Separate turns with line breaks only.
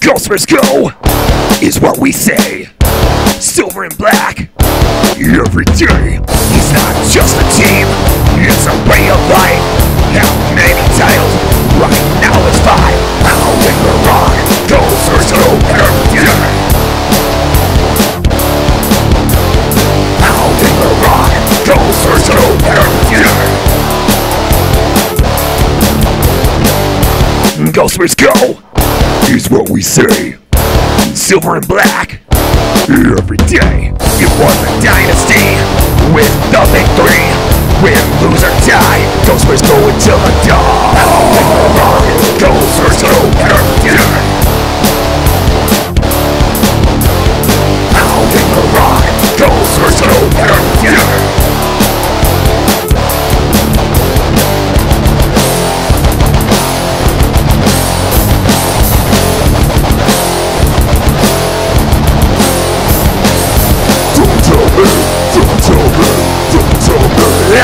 Go Spurs go is what we say. Silver and black every day. It's not just a team, it's a way of life. How many titles? Right now it's five. How in the rock? Go Spurs go every day. How in the rock? Go Spurs go every day. Go Spurs go is what we say. Silver and black every day. It was a dynasty